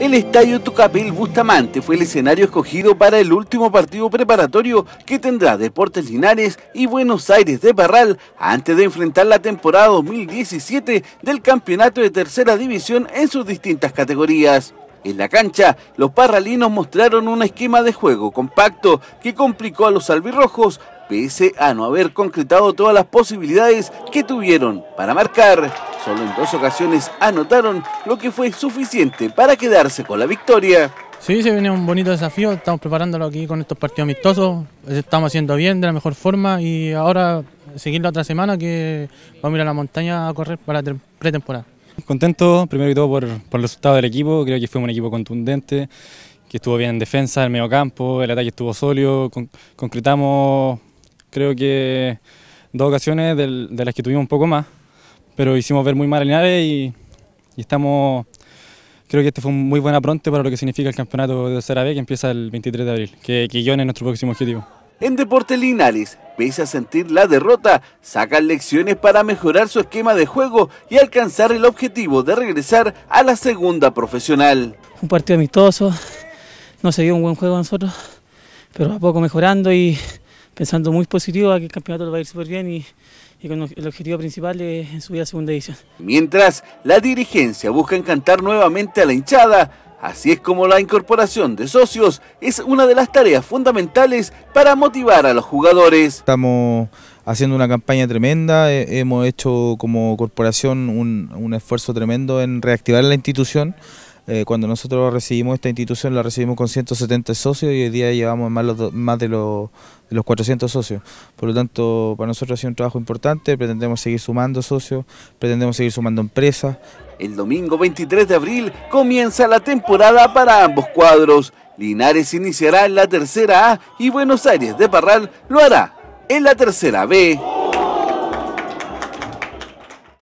El estadio Tucapel Bustamante fue el escenario escogido para el último partido preparatorio que tendrá Deportes Linares y Buenos Aires de Parral antes de enfrentar la temporada 2017 del campeonato de tercera división en sus distintas categorías. En la cancha, los parralinos mostraron un esquema de juego compacto que complicó a los albirrojos pese a no haber concretado todas las posibilidades que tuvieron para marcar. Solo en dos ocasiones anotaron lo que fue suficiente para quedarse con la victoria. Sí, se viene un bonito desafío, estamos preparándolo aquí con estos partidos amistosos, estamos haciendo bien de la mejor forma. Y ahora seguir la otra semana que vamos a ir a la montaña a correr para la pretemporada. Contento, primero y todo, por, por el resultado del equipo, creo que fue un equipo contundente, que estuvo bien en defensa, el medio campo, el ataque estuvo sólido, concretamos creo que dos ocasiones de las que tuvimos un poco más, pero hicimos ver muy mal a Linares y, estamos, creo que este fue un muy buen apronte para lo que significa el campeonato de Tercera B que empieza el 23 de abril, que Quillón es nuestro próximo objetivo. En Deportes Linares, pese a sentir la derrota, sacan lecciones para mejorar su esquema de juego y alcanzar el objetivo de regresar a la segunda profesional. Un partido amistoso, no se dio un buen juego a nosotros, pero a poco mejorando y pensando muy positivo a que el campeonato va a ir súper bien y, con el objetivo principal es subir a segunda edición. Mientras la dirigencia busca encantar nuevamente a la hinchada, así es como la incorporación de socios es una de las tareas fundamentales para motivar a los jugadores. Estamos haciendo una campaña tremenda, hemos hecho como corporación un, un esfuerzo tremendo en reactivar la institución. Eh, cuando nosotros recibimos esta institución la recibimos con 170 socios y hoy día llevamos más, de, los, de los 400 socios. Por lo tanto, para nosotros ha sido un trabajo importante, pretendemos seguir sumando socios, pretendemos seguir sumando empresas. El domingo 23 de abril comienza la temporada para ambos cuadros. Linares iniciará en la tercera A y Buenos Aires de Parral lo hará en la tercera B.